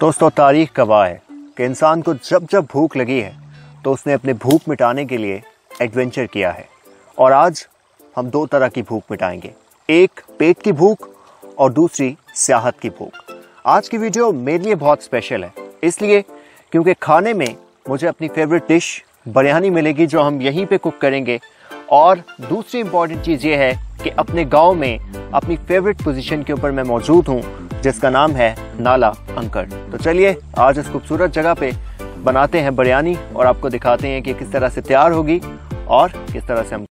دوستو تاریخ گواہ ہے کہ انسان کو جب جب بھوک لگی ہے تو اس نے اپنے بھوک مٹانے کے لیے ایڈونچر کیا ہے۔ اور آج ہم دو طرح کی بھوک مٹائیں گے۔ ایک پیٹ کی بھوک اور دوسری سیاحت کی بھوک۔ آج کی ویڈیو میرے لیے بہت اسپیشل ہے۔ اس لیے کیونکہ کھانے میں مجھے اپنی فیوریٹ ڈش بریانی ملے گی جو ہم یہیں پہ کک کریں گے۔ اور دوسری امپورٹنٹ چیز یہ ہے کہ اپنے گاؤں میں اپنی فیوریٹ پوزیشن کے اوپر میں موجود ہوں۔ جس کا نام ہے نالا انکر تو چلیے، آج اس خوبصورت جگہ پہ بناتے ہیں بریانی اور آپ کو دکھاتے ہیں کہ کس طرح سے تیار ہوگی اور کس طرح سے ہم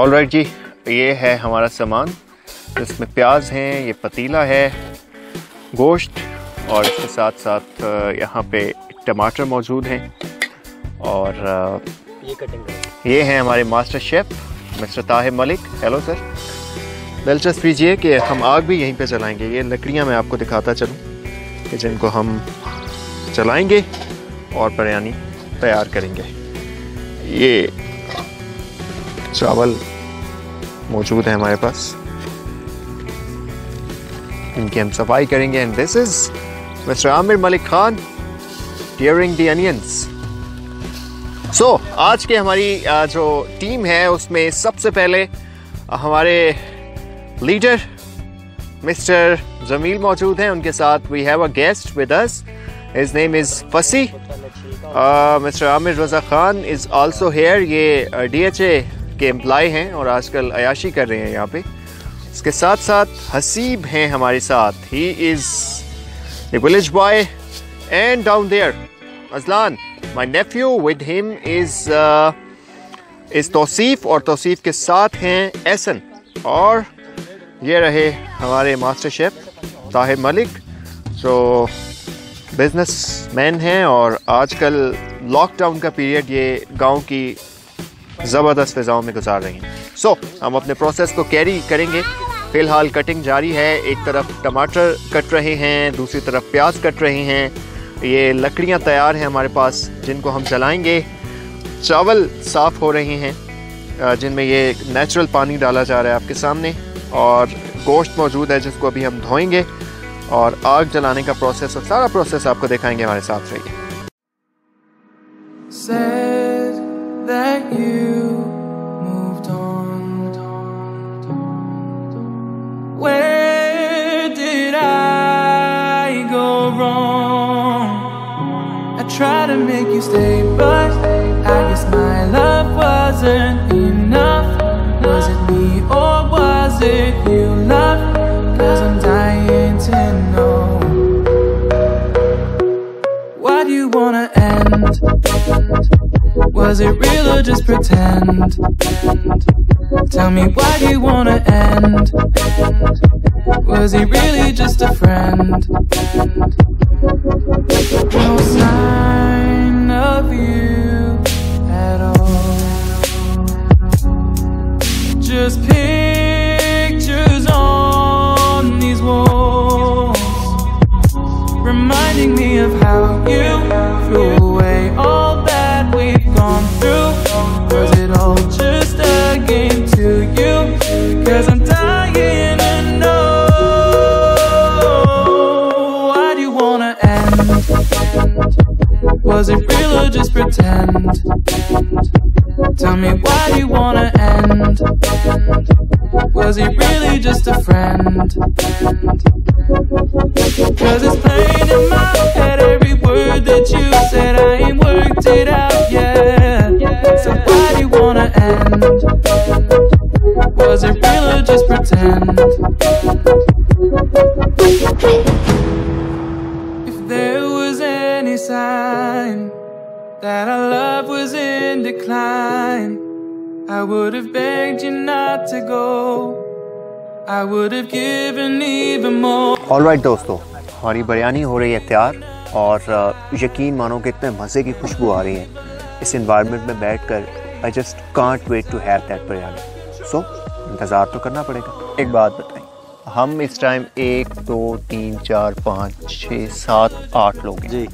آل رائٹ جی یہ ہے ہمارا سامان۔ اس میں پیاز ہیں یہ پتیلا ہے گوشت اور اس کے ساتھ ساتھ یہاں پہ ٹماٹر موجود ہیں۔ اور یہ ہیں ہمارے master chef mister Tahir Malik. Hello sir. دلچسپ کیجیے کہ ہم آگ بھی یہیں پہ چلائیں گے۔ یہ لکڑیاں میں آپ کو دکھاتا چلوں کہ جن کو ہم چلائیں گے اور بریانی تیار کریں گے۔ یہ چاول موجود ہیں ہمارے پاس۔ ان کی ہم صفائی کریں گے۔ And this is mister Aamir Malik Khan tearing the onions سو آج کے ہماری جو ٹیم ہے، اس میں سب سے پہلے ہمارے لیڈر مسٹر جمیل موجود ہیں۔ ان کے ساتھ we have a guest with us his name is Fasi mister Aamir Raza Khan is also here یہ ڈی ایچ اے کے امپلائی ہیں اور آج کل عیاشی کر رہے ہیں یہاں پہ۔ اس کے ساتھ ساتھ حسیب ہیں ہمارے ساتھ۔ He is a village boy and down there Azlan my nephew with him is is توصیف اور توصیف کے ساتھ ہیں ایسن اور یہ رہے ہمارے ماسٹر شیف طاہر ملک جو بزنس مین ہیں اور آج کل لاک ڈاؤن کا پیریڈ یہ گاؤں کی زبردست فضاؤں میں گزار رہی ہیں۔ سو ہم اپنے پروسیس کو کیری کریں گے۔ فی الحال کٹنگ جاری ہے۔ ایک طرف ٹماٹر کٹ رہے ہیں، دوسری طرف پیاز کٹ رہے ہیں۔ یہ لکڑیاں تیار ہیں ہمارے پاس، جن کو ہم چلائیں گے۔ چاول صاف ہو رہے ہیں جن میں یہ نیچرل پانی ڈالا جا رہا ہے آپ کے سامنے۔ اور گوشت موجود ہے، جس کو ابھی ہم دھوئیں گے۔ اور آگ جلانے کا پروسیس اور سارا پروسیس آپ کو دکھائیں گے ہمارے ساتھ رہیے۔ Try to make you stay But I guess my love wasn't enough Was it me or was it you, love? Cause I'm dying to know Why do you wanna end? Was it real or just pretend? Tell me why do you wanna end? Was he really just a friend? No sign of you at all. Just gone through. Was it all just a game to you? Cause I'm dying to know. Why do you wanna end? Was it real or just pretend? Tell me why do you wanna end? Was he really just a friend? Cause it's plain in my head every word that you said. I ain't worked it out yet. pretend. If there was any sign that our love was in decline, I would have begged you not to go. I would have given even more. All right, دوستو ہماری بریانی ہو رہی ہے تیار اور یقین مانو کہ اتنے مزے کی خوشبو آ رہی ہے اس انوائرمنٹ میں بیٹھ کر I just can't wait to have that biryani so انتظار تو کرنا پڑے گا۔ ایک بات بتائیں۔ ہم اس ٹائم ایک دو تین چار پانچ چھ سات آٹھ لوگ ہیں۔ جی۔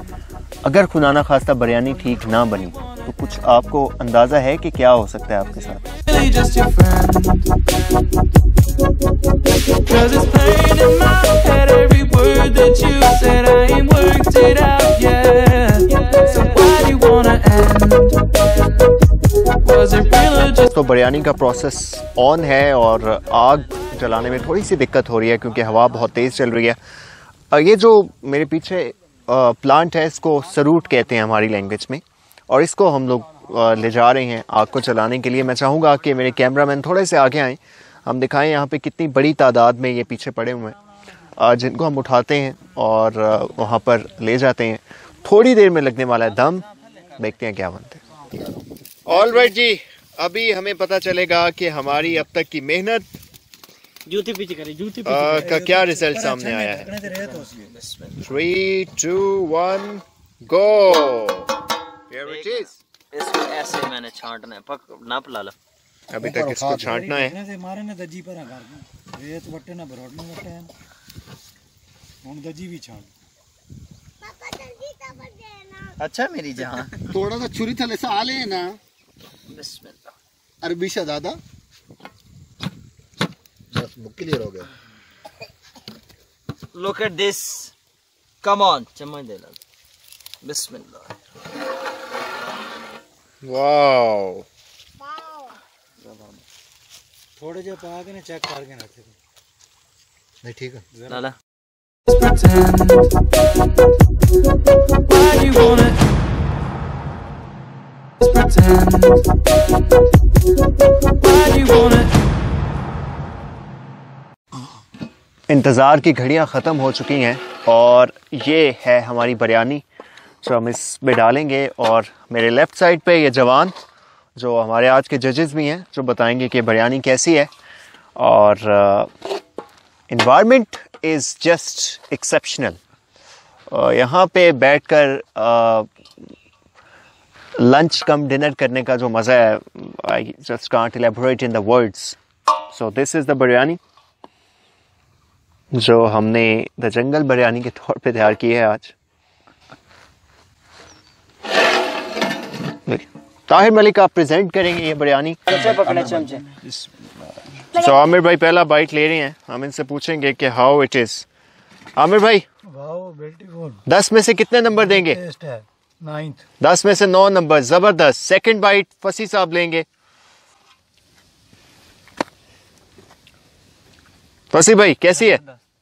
اگر خدا نہ خواستہ بریانی ٹھیک نہ بنی تو کچھ آپ کو اندازہ ہے کہ کیا ہو سکتا ہے آپ کے ساتھ؟ تو بریانی کا پروسیس آن ہے اور آگ جلانے میں تھوڑی سی دقت ہو رہی ہے کیونکہ ہوا بہت تیز چل رہی ہے۔ یہ جو میرے پیچھے پلانٹ ہے، اس کو سروٹ کہتے ہیں ہماری لینگویج میں۔ اور اس کو ہم لوگ لے جا رہے ہیں آگ کو چلانے کے لیے۔ میں چاہوں گا کہ میرے کیمرہ مین تھوڑے سے آگے آئیں۔ ہم دکھائیں یہاں پہ کتنی بڑی تعداد میں یہ پیچھے پڑے ہوئے ہیں۔ جن کو ہم اٹھاتے ہیں اور وہاں پر لے جاتے ہیں۔ تھوڑی دیر میں لگنے والا ہے دم۔ دیکھتے ہیں کیا بنتے ہیں آل رائٹ جی۔ ابھی ہمیں پتا چلے گا کہ ہماری اب تک کی محنت جوتی پیچھے کریں جوتی پیچھے کا کیا ریزلٹ سامنے آیا ہے؟ 3 2 1 گو ہیئر اٹ از اس کو ایسے میں نے چھانٹنا ہے۔ پک ناپ پلا لو۔ ابھی تک اس کو چھانٹنا ہے۔ مارے نے دجی پر گھر میں ریت وٹے نہ بروٹ نہ وٹے ہیں۔ ہن دجی بھی چھانٹ پاپا جلدی تا بڑے نا۔ اچھا میری جہاں تھوڑا سا چھری تھلے سے آ لے نا۔ بسم اللہ۔ عربی سے زیادہ؟ کلیئر ہو گیا لوک ایٹ دس کم آن چمچ دے لگ۔ بسم اللہ۔ واو۔ تھوڑے جب آ کے نا چیک کر کے رکھے نہیں ٹھیک ہے۔ لالا Why do you wanna let's pretend انتظار کی گھڑیاں ختم ہو چکی ہیں اور یہ ہے ہماری بریانی جو ہم اس میں ڈالیں گے اور میرے لیفٹ سائڈ پہ یہ جوان جو ہمارے آج کے ججز بھی ہیں جو بتائیں گے کہ بریانی کیسی ہے اور انوائرمنٹ از جسٹ ایکسیپشنل یہاں پہ بیٹھ کر لنچ کم ڈنر کرنے کا جو مزہ ہے I just can't elaborate in the words so this is the biryani جو ہم نے دا جنگل بریانی کے طور پہ تیار کی ہے آج۔ طاہر ملک آپ پریزنٹ کریں گے یہ بریانی سو عامر بھائی پہلا بائٹ لے رہے ہیں۔ ہم ان سے پوچھیں گے کہ ہاؤ اٹ از عامر بھائی دس میں سے کتنے نمبر دیں گے؟ دس میں سے نو نمبر۔ زبردست۔ سیکنڈ بائٹ فسی صاحب لیں گے۔ فسی بھائی کیسی ہے؟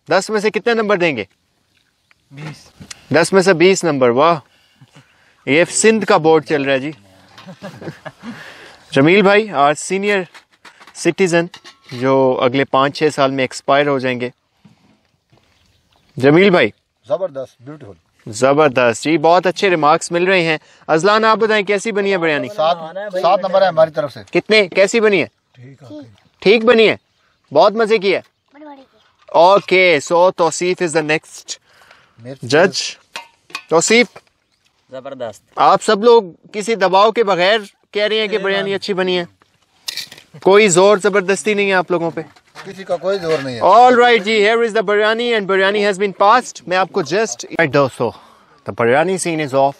دس میں سے کتنے نمبر دیں گے؟ دس میں سے بیس نمبر۔ واہ۔ یہ سندھ کا بورڈ چل رہا ہے جی۔ جمیل بھائی آج سینئر سٹیزن جو اگلے پانچ چھ سال میں ایکسپائر ہو جائیں گے۔ جمیل بھائی۔ زبردست بیوٹیفل۔ زبردست جی بہت اچھے ریمارکس مل رہے ہیں۔ ازلان آپ بتائیں کیسی بنی ہے بریانی؟ سات نمبر ہے ہماری طرف سے۔ کتنے؟ کیسی بنی ہے؟ ٹھیک بنی ہے۔ بہت مزے کی ہے۔ Okay so Tauseef is the next جج توصیف؟ زبردست۔ آپ سب لوگ کسی دباؤ کے بغیر کہہ رہے ہیں کہ جی، بریانی ہاں۔ اچھی بنی ہے۔ کوئی زور زبردستی نہیں ہے آپ لوگوں پہ۔ کسی کا کوئی زور نہیں ہے۔ بریانی ہیز بین پاسڈ میں آپ کو جسٹ دوستو دا بریانی سین از آف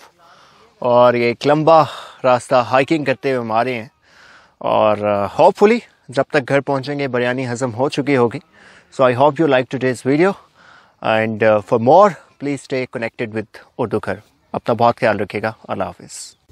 اور یہ ایک لمبا راستہ ہائکنگ کرتے ہوئے مارے ہیں۔ اور uh, ہوپ فلی جب تک گھر پہنچیں گے بریانی ہضم ہو چکی ہوگی۔ So I hope you like today's video and for more please stay connected with Urdu Ghar اپنا بہت خیال رکھیے گا۔ اللہ حافظ۔